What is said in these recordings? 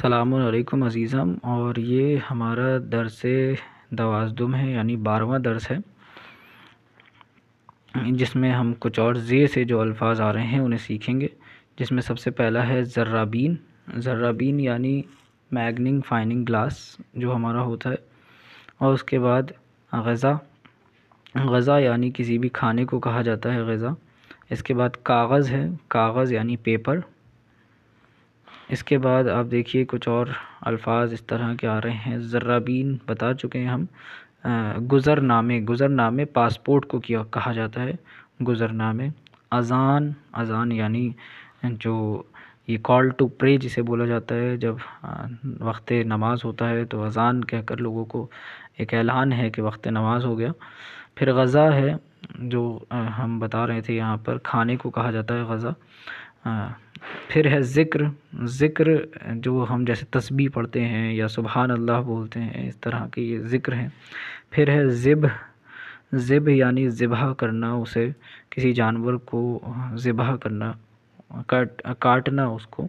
السلام علیکم عزیزم، اور یہ ہمارا درس دوازدم ہے یعنی بارہواں درس ہے، جس میں ہم کچھ اور زی سے جو الفاظ آ رہے ہیں انہیں سیکھیں گے۔ جس میں سب سے پہلا ہے ذرابین ذرابین یعنی میگننگ فائننگ گلاس جو ہمارا ہوتا ہے۔ اور اس کے بعد غذا غذا یعنی کسی بھی کھانے کو کہا جاتا ہے غذا اس کے بعد کاغذ ہے، کاغذ یعنی پیپر۔ اس کے بعد آپ دیکھیے کچھ اور الفاظ اس طرح کے آ رہے ہیں۔ ذرابین بتا چکے ہیں ہم۔ گزر نامے گزر نامے پاسپورٹ کو کیا کہا جاتا ہے؟ گزر نامے اذان اذان یعنی جو یہ کال ٹو پرے جسے بولا جاتا ہے۔ جب وقت نماز ہوتا ہے تو اذان کہہ کر لوگوں کو ایک اعلان ہے کہ وقت نماز ہو گیا۔ پھر غذا ہے جو ہم بتا رہے تھے یہاں پر، کھانے کو کہا جاتا ہے غذا ہاں۔ پھر ہے ذکر ذکر جو ہم جیسے تسبیح پڑھتے ہیں یا سبحان اللہ بولتے ہیں، اس طرح کے یہ ذکر ہیں۔ پھر ہے ذبح ذبح یعنی ذبح کرنا، اسے کسی جانور کو ذبح کرنا، کاٹ، کاٹنا اس کو،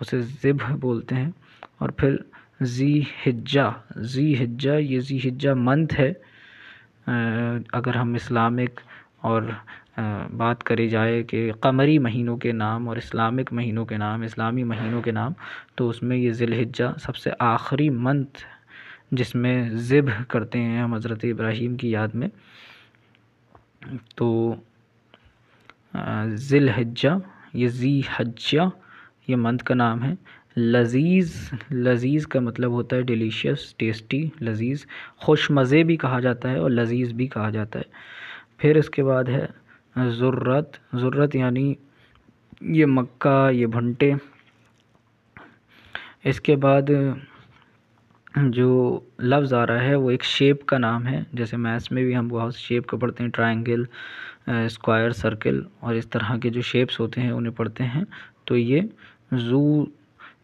اسے ذبح بولتے ہیں۔ اور پھر ذی حجہ ذی حجہ یہ ذی حجہ منتھ ہے۔ اگر ہم اسلامک اور بات کری جائے کہ قمری مہینوں کے نام اور اسلامک مہینوں کے نام، اسلامی مہینوں کے نام، تو اس میں یہ ذی الحجہ سب سے آخری منتھ جس میں ذبح کرتے ہیں ہم حضرت ابراہیم کی یاد میں۔ تو ذی الحجہ یہ ذی حجہ یہ منتھ کا نام ہے۔ لذیذ لذیذ کا مطلب ہوتا ہے ڈیلیشیس، ٹیسٹی، لذیذ۔ خوش مزے بھی کہا جاتا ہے اور لذیذ بھی کہا جاتا ہے۔ پھر اس کے بعد ہے ضرورت ضرورت یعنی یہ مکہ، یہ بھنٹے۔ اس کے بعد جو لفظ آ رہا ہے وہ ایک شیپ کا نام ہے، جیسے میتھس میں بھی ہم بہت شیپ کا پڑھتے ہیں، ٹرائنگل، اسکوائر، سرکل اور اس طرح کے جو شیپس ہوتے ہیں انہیں پڑھتے ہیں۔ تو یہ زو،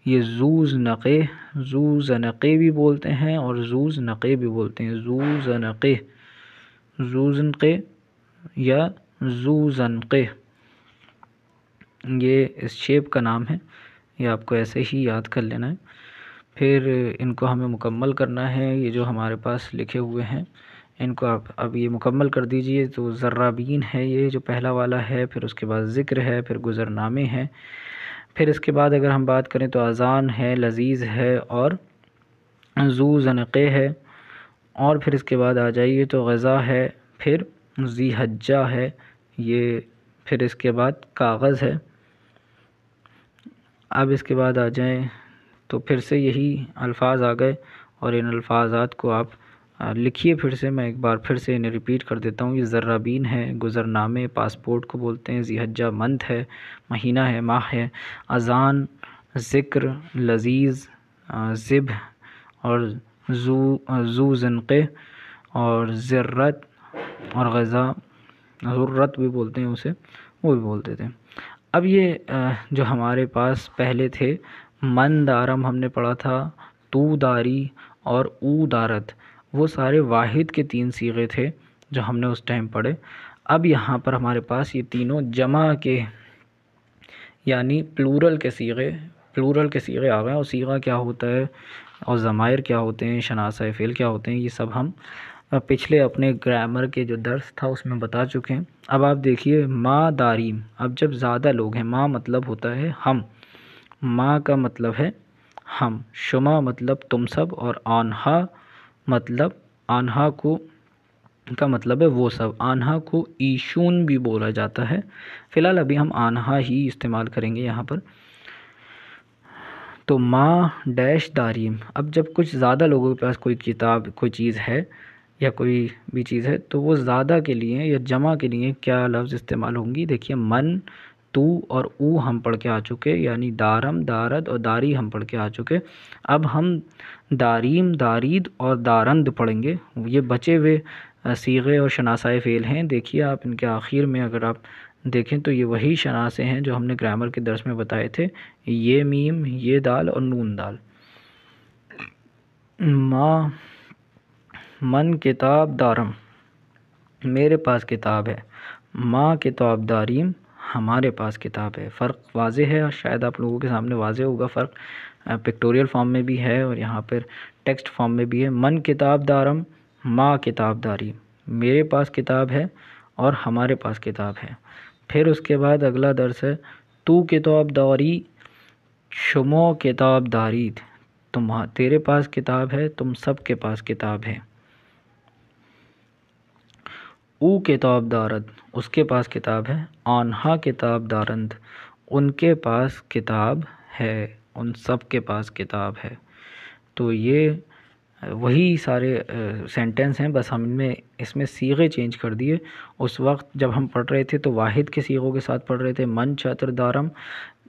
یہ زوز نقے زوز نقے بھی بولتے ہیں اور زوز نقے بھی بولتے ہیں۔ زوز نقے زوز نقے یا زو یہ اس شیپ کا نام ہے۔ یہ آپ کو ایسے ہی یاد کر لینا ہے۔ پھر ان کو ہمیں مکمل کرنا ہے۔ یہ جو ہمارے پاس لکھے ہوئے ہیں، ان کو آپ اب یہ مکمل کر دیجیے۔ تو ذرابین ہے یہ جو پہلا والا ہے، پھر اس کے بعد ذکر ہے، پھر گزر نامے ہیں۔ پھر اس کے بعد اگر ہم بات کریں تو اذان ہے، لذیذ ہے اور زو زنقے ہے۔ اور پھر اس کے بعد آ جائیے تو غذا ہے۔ پھر ذی حجہ ہے، یہ پھر اس کے بعد کاغذ ہے۔ اب اس کے بعد آ جائیں تو پھر سے یہی الفاظ آ گئے اور ان الفاظات کو آپ لکھیے پھر سے۔ میں ایک بار پھر سے انہیں ریپیٹ کر دیتا ہوں۔ یہ ذرابین ہے گزر نامے پاسپورٹ کو بولتے ہیں ذی حجہ منتھ ہے، مہینہ ہے، ماہ ہے۔ اذان، ذکر، لذیذ، ذبح اور زو زو زنقے اور ذرت اور غذا ضرورت بھی بولتے ہیں اسے، وہ بھی بولتے تھے۔ اب یہ جو ہمارے پاس پہلے تھے، من دارم ہم نے پڑھا تھا، تو داری اور او دارت، وہ سارے واحد کے تین سیغے تھے جو ہم نے اس ٹائم پڑھے۔ اب یہاں پر ہمارے پاس یہ تینوں جمع کے یعنی پلورل کے سیغے، پلورل کے سیغے آ گئے۔ اور سیغہ کیا ہوتا ہے؟ اور ضمائر کیا ہوتے ہیں؟ شناسہ فعل کیا ہوتے ہیں؟ یہ سب ہم پچھلے اپنے گرامر کے جو درس تھا اس میں بتا چکے ہیں۔ اب آپ دیکھیے، ما داریم۔ اب جب زیادہ لوگ ہیں، ما مطلب ہوتا ہے ہم۔ ما کا مطلب ہے ہم۔ شما مطلب تم سب اور آنہا مطلب آنہا کو کا مطلب ہے وہ سب۔ آنہا کو ایشون بھی بولا جاتا ہے۔ فی الحال ابھی ہم آنہا ہی استعمال کریں گے یہاں پر۔ تو ماں ڈیش داریم۔ اب جب کچھ زیادہ لوگوں کے پاس کوئی کتاب، کوئی چیز ہے یا کوئی بھی چیز ہے، تو وہ زیادہ کے لیے یا جمع کے لیے کیا لفظ استعمال ہوں گی؟ دیکھیے، من، تو اور او ہم پڑھ کے آ چکے یعنی دارم، دارد اور داری ہم پڑھ کے آ چکے۔ اب ہم داریم، دارید اور دارند پڑھیں گے۔ یہ بچے ہوئے سیغے اور شناسۂ فعل ہیں۔ دیکھیے، آپ ان کے آخر میں اگر آپ دیکھیں تو یہ وہی شناسے ہیں جو ہم نے گرامر کے درس میں بتائے تھے۔ یہ میم، یہ دال اور نون دال۔ ماں من کتاب دارم، میرے پاس کتاب ہے۔ ماں کتاب داریم، ہمارے پاس کتاب ہے۔ فرق واضح ہے اور شاید آپ لوگوں کے سامنے واضح ہوگا۔ فرق پکٹوریل فارم میں بھی ہے اور یہاں پر ٹیکسٹ فارم میں بھی ہے۔ من کتاب دارم ما کتاب داری میرے پاس کتاب ہے اور ہمارے پاس کتاب ہے۔ پھر اس کے بعد اگلا درس ہے۔ تو کتاب داری، شمو کتاب دارید تم تیرے پاس کتاب ہے، تم سب کے پاس کتاب ہے۔ او کتاب دارد، اس کے پاس کتاب ہے، آنہا کتاب دارند، ان کے پاس کتاب ہے، ان سب کے پاس کتاب ہے۔ تو یہ وہی سارے سینٹنس ہیں، بس ہم میں، اس میں سیغے چینج کر دیے۔ اس وقت جب ہم پڑھ رہے تھے تو واحد کے سیغوں کے ساتھ پڑھ رہے تھے۔ من چتر دارم،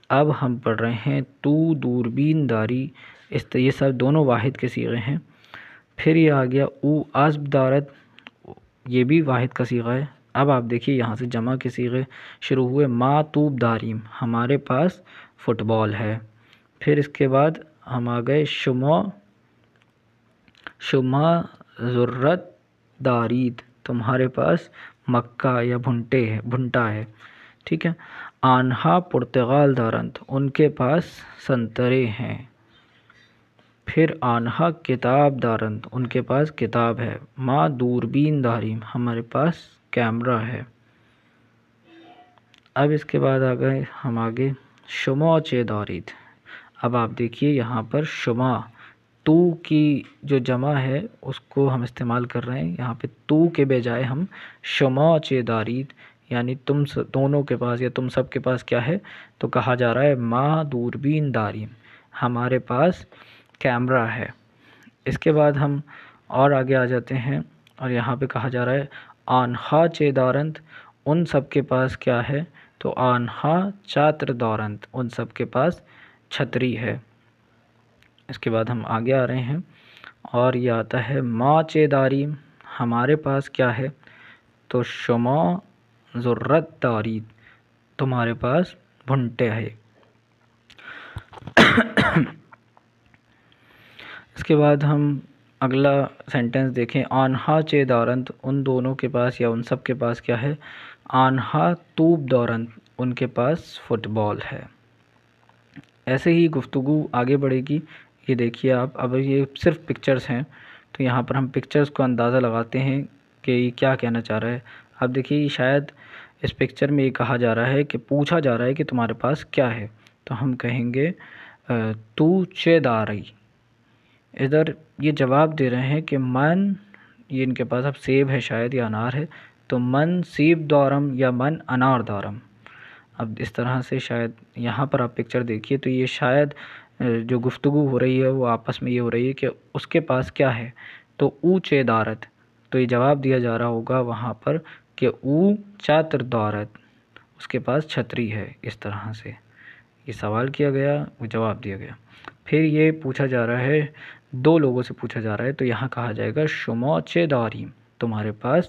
اب ہم پڑھ رہے ہیں تو دوربین داری۔ اس یہ سب دونوں واحد کے سیغے ہیں۔ پھر یہ آ گیا، او عزب دارت یہ بھی واحد کا سیغہ ہے۔ اب آپ دیکھیے یہاں سے جمع کے سیغے شروع ہوئے ما توب داریم، ہمارے پاس فٹ بال ہے۔ پھر اس کے بعد ہم آ گئے شما شما ضرورت دارید، تمہارے پاس مکہ یا بھنٹے ہے، بھنٹا ہے۔ ٹھیک ہے؟ آنہا پرتغال دارند، ان کے پاس سنترے ہیں۔ پھر آنہا کتاب دارند، ان کے پاس کتاب ہے۔ ما دوربین داریم، ہمارے پاس کیمرہ ہے۔ اب اس کے بعد آ گئے ہم آگے۔ شما چے دارید۔ اب آپ دیکھیے یہاں پر شما تو کی جو جمع ہے، اس کو ہم استعمال کر رہے ہیں۔ یہاں پہ تو کے بجائے ہم۔ شما چے دارید یعنی تم دونوں کے پاس یا تم سب کے پاس کیا ہے؟ تو کہا جا رہا ہے ما دوربین داریم۔ ہمارے پاس کیمرہ ہے۔ اس کے بعد ہم اور آگے آ جاتے ہیں اور یہاں پہ کہا جا رہا ہے، آنہا چے دارند ان سب کے پاس کیا ہے؟ تو آنہا چاتر دورند ان سب کے پاس چھتری ہے۔ اس کے بعد ہم آگے آ رہے ہیں اور یہ آتا ہے، ما چے داریم ہمارے پاس کیا ہے؟ تو شما ضرورت دارید تمہارے پاس بھنٹے ہے۔ اس کے بعد ہم اگلا سینٹنس دیکھیں۔ آنہا چے دارند ان دونوں کے پاس یا ان سب کے پاس کیا ہے؟ آنہا توب دورند ان کے پاس فٹ بال ہے۔ ایسے ہی گفتگو آگے بڑھے گی۔ یہ دیکھیے آپ، اب یہ صرف پکچرز ہیں۔ تو یہاں پر ہم پکچرز کو اندازہ لگاتے ہیں کہ یہ کیا کہنا چاہ رہا ہے۔ اب دیکھیے شاید اس پکچر میں یہ کہا جا رہا ہے کہ پوچھا جا رہا ہے کہ تمہارے پاس کیا ہے۔ تو ہم کہیں گے تو چے داری ادھر یہ جواب دے رہے ہیں کہ من، یہ ان کے پاس اب سیب ہے شاید یا انار ہے، تو من سیب دورم یا من انار دورم اب اس طرح سے شاید یہاں پر آپ پکچر دیکھیے تو یہ شاید جو گفتگو ہو رہی ہے وہ آپس میں یہ ہو رہی ہے کہ اس کے پاس کیا ہے۔ تو اونچے دارت۔ تو یہ جواب دیا جا رہا ہوگا وہاں پر کہ او چاتر دارت۔ اس کے پاس چھتری ہے اس طرح سے۔ یہ سوال کیا گیا، وہ جواب دیا گیا۔ پھر یہ پوچھا جا رہا ہے دو لوگوں سے پوچھا جا رہا ہے، تو یہاں کہا جائے گا، شما چے داریم تمہارے پاس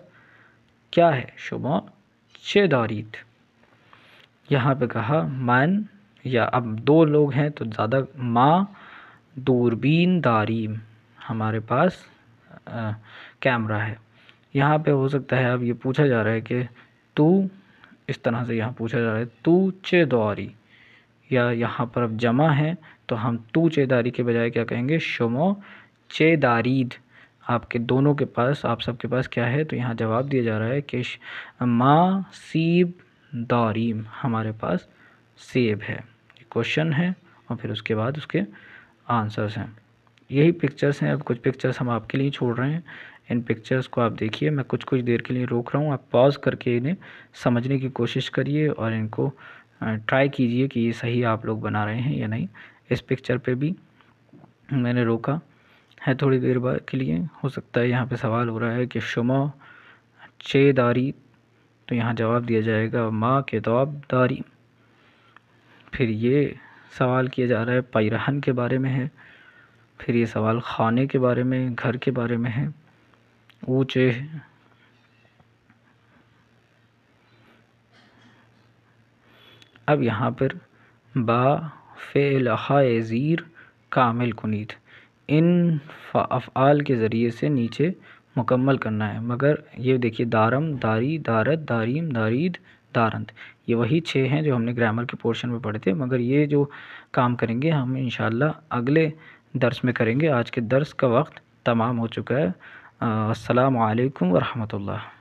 کیا ہے؟ شما چے دارید یہاں پہ کہا، من یا اب دو لوگ ہیں تو زیادہ ما دوربین داریم۔ ہمارے پاس کیمرہ ہے۔ یہاں پہ ہو سکتا ہے، اب یہ پوچھا جا رہا ہے کہ تو، اس طرح سے یہاں پوچھا جا رہا ہے، تو چے دواری یا یہاں پر اب جمع ہے تو ہم تو چے داری کے بجائے کیا کہیں گے؟ شمو چے دارید آپ کے دونوں کے پاس، آپ سب کے پاس کیا ہے؟ تو یہاں جواب دیا جا رہا ہے کہ ما سیب داریم ہمارے پاس سیب ہے۔ یہ کوشچن ہے اور پھر اس کے بعد اس کے آنسرس ہیں۔ یہی پکچرس ہیں، اب کچھ پکچرس ہم آپ کے لیے چھوڑ رہے ہیں۔ ان پکچرس کو آپ دیکھیے، میں کچھ کچھ دیر کے لیے روک رہا ہوں، آپ پاز کر کے انہیں سمجھنے کی کوشش کریے اور ان کو ٹرائی کیجیے کہ یہ صحیح آپ لوگ بنا رہے ہیں یا نہیں۔ اس پکچر پہ بھی میں نے روکا۔ ہے تھوڑی دیر بعد کے لیے، ہو سکتا ہے یہاں پہ سوال ہو رہا ہے کہ شما چے داری؟ تو یہاں جواب دیا جائے گا، ماں کتاب داری۔ پھر یہ سوال کیا جا رہا ہے، پیرہن کے بارے میں ہے۔ پھر یہ سوال خانے کے بارے میں، گھر کے بارے میں ہے۔ اونچے اب یہاں پر با فعل زیر کامل کنیت ان افعال کے ذریعے سے نیچے مکمل کرنا ہے۔ مگر یہ دیکھیے، دارم، داری، دارت، داریم، دارید دارند یہ وہی چھ ہیں جو ہم نے گرامر کے پورشن میں پڑھے تھے۔ مگر یہ جو کام کریں گے، ہم انشاءاللہ اگلے درس میں کریں گے۔ آج کے درس کا وقت تمام ہو چکا ہے۔ السلام علیکم ورحمۃ اللہ۔